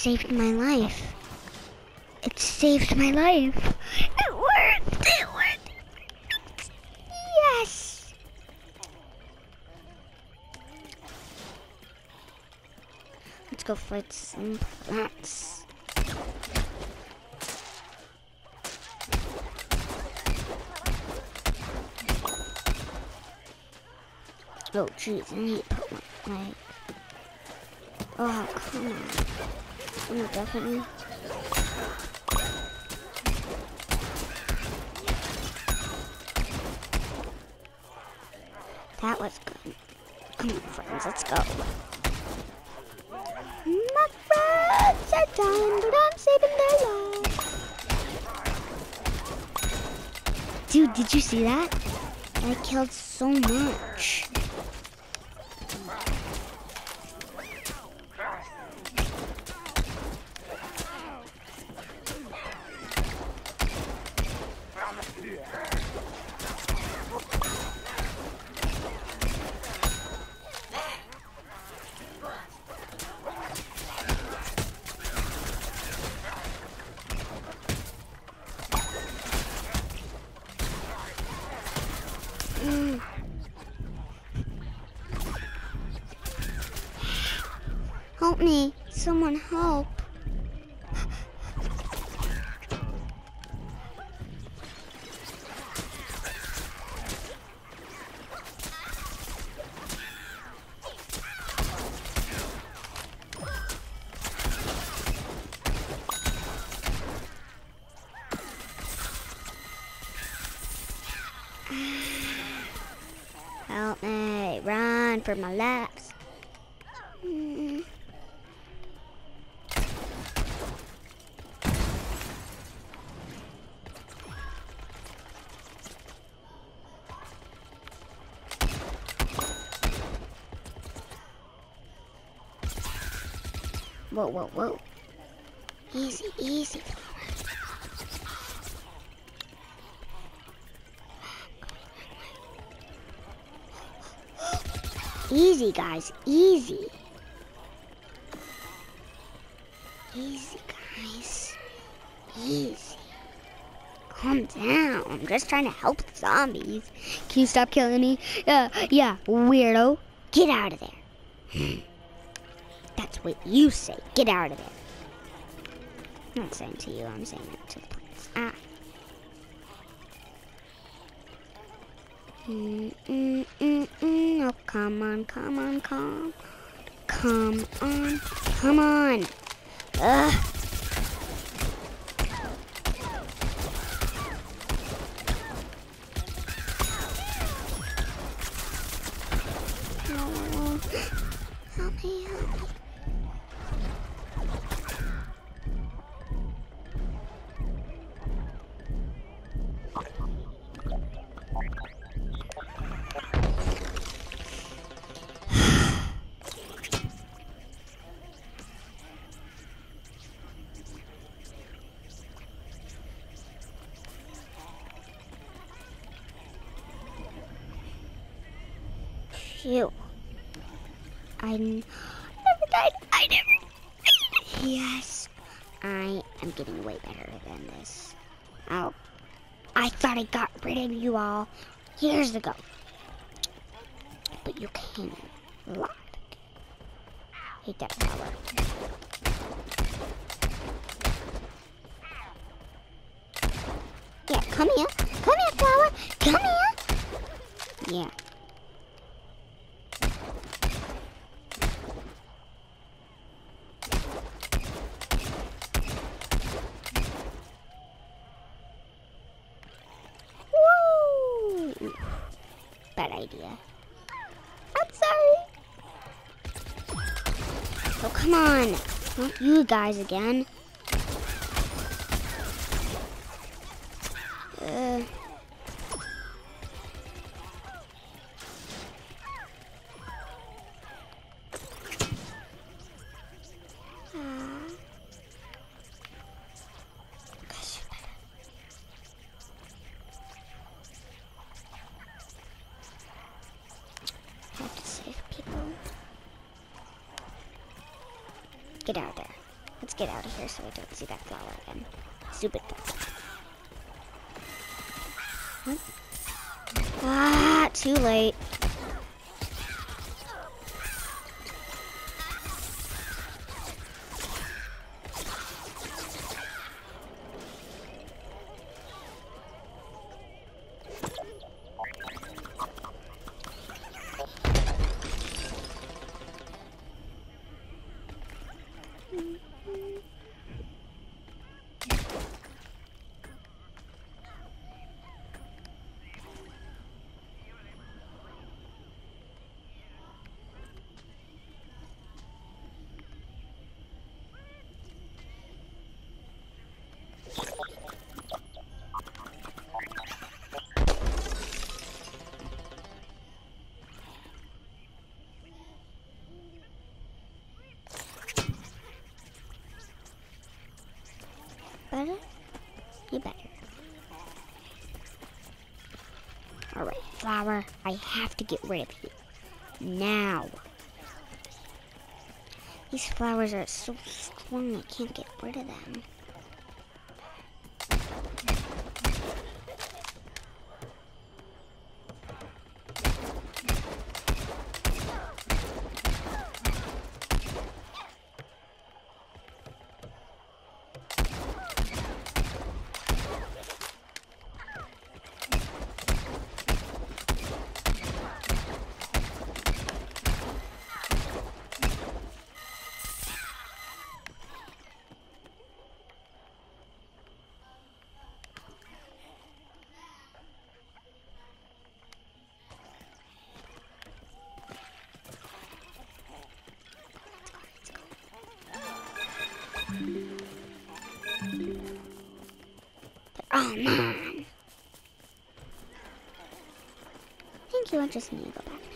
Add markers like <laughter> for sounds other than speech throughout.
saved my life. It saved my life. It worked. It worked. Yes. Let's go fight some plants. Oh, jeez, I need to put my. Oh, come on. Oh, I'm definitely... That was good. Come on, friends, let's go. My friends are dying, but I'm saving their lives. Dude, did you see that? I killed so much. Me. Someone help. Help me. Run for my life. Easy, easy. Easy, guys, easy. Easy, guys. Easy. Calm down. I'm just trying to help the zombies. Can you stop killing me? Yeah, yeah, weirdo. Get out of there. <gasps> That's what you say. Get out of there. I'm not saying to you, I'm saying it to the plants. Ah. Mm, mm, mm, mm. Oh, come on, come on, come. Come on, come on. Ugh. Phew. I never died. I never. Yes. I am getting way better than this. Oh. I thought I got rid of you all years ago. But you came alive. Hate that power. Yeah, come here. Come here, flower. Come here. Yeah. Idea. I'm sorry. Oh, come on. Not you guys again. Uh. Ah. Gosh, you better- have to save people. Get out of there. Let's get out of here so I don't see that flower again. Stupid What? Ah, too late. Better? You better. Alright, flower. I have to get rid of you. Now. These flowers are so strong, I can't get rid of them. Thank you, I just need to go back. <sighs>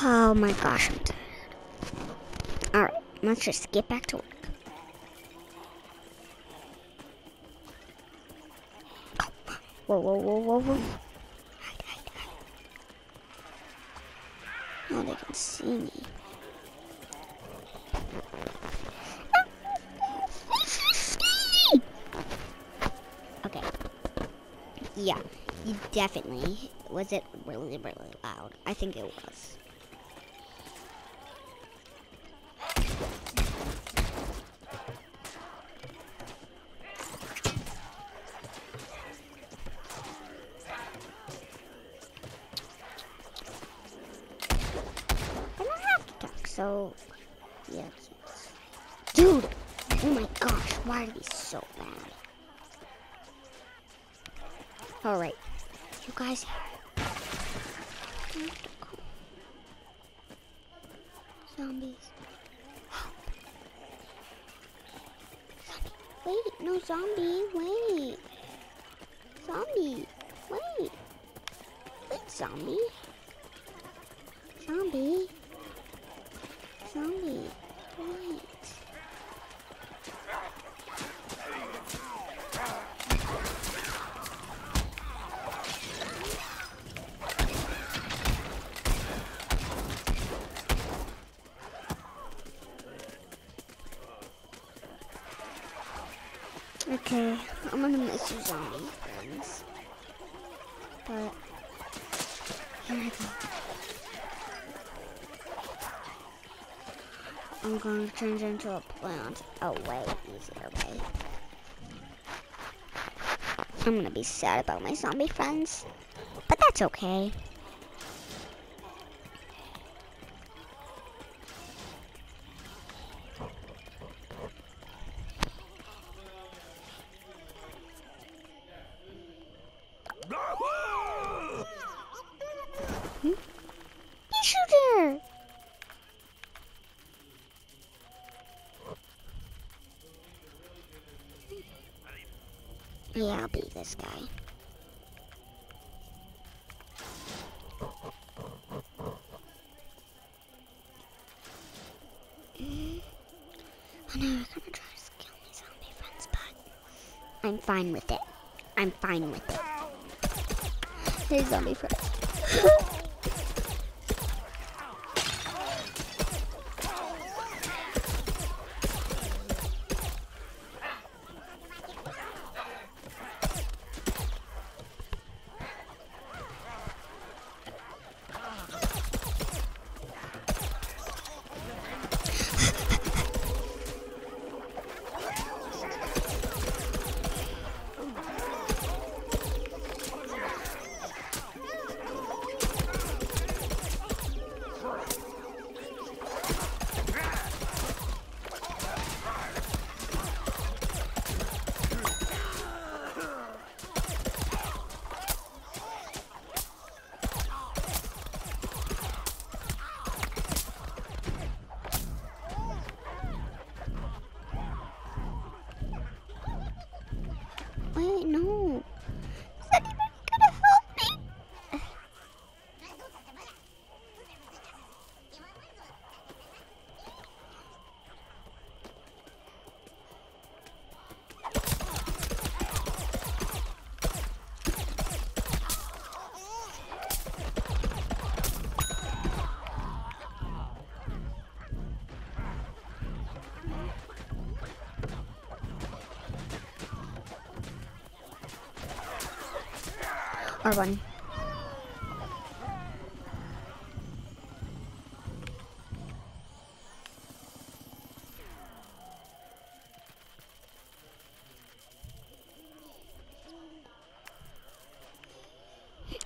Oh my gosh, I'm tired. Alright, let's just get back to work. Whoa, whoa, whoa, whoa, whoa. Hide, hide, hide. Oh, they can see me. Okay. Yeah, you definitely. Was it really, really loud? I think it was. Alright. You guys. Zombies. <gasps> Zombie. Wait, no zombie, wait. Zombie, wait. Wait, zombie. Zombie. Zombie. Wait. Okay, Zombie. But here I go. I'm going to change into a plant. Oh, way easier way. I'm gonna be sad about my zombie friends, but that's okay. Yeah, I'll beat this guy. Mm. I know you're gonna try to kill me zombie friends, but I'm fine with it. I'm fine with it. Hey zombie friends.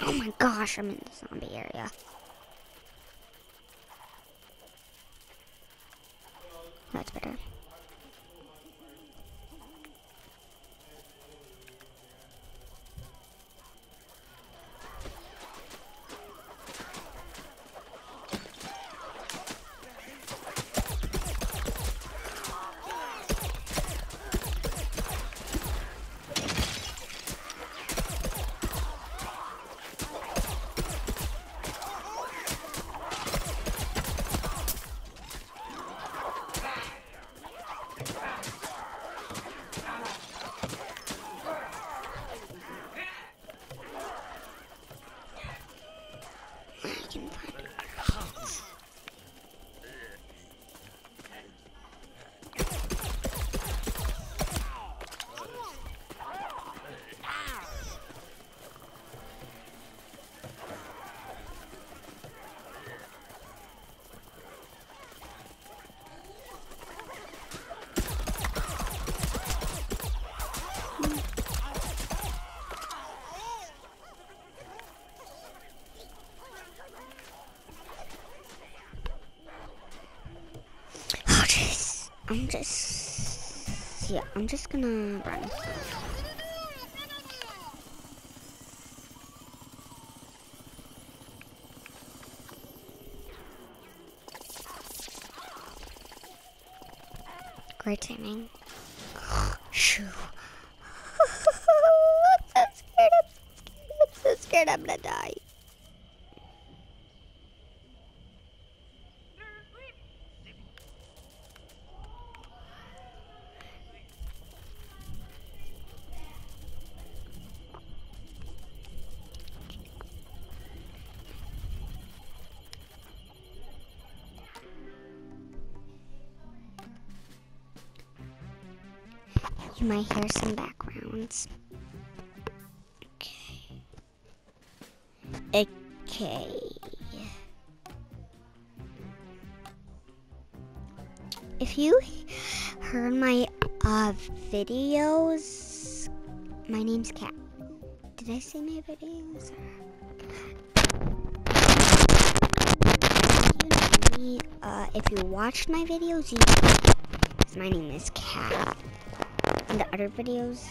Oh my gosh, I'm in the zombie area. That's better. I can find it. Oh, jeez. I'm just. Yeah, I'm just gonna run. Great timing. Shoo. I'm so scared. I'm so scared. I'm so scared I'm gonna die. You might hear some backgrounds. Okay. Okay. If you heard my uh, videos, my name's Kat. Did I say my videos? You know me. Uh, if you watched my videos, you my name is Kat in the other videos.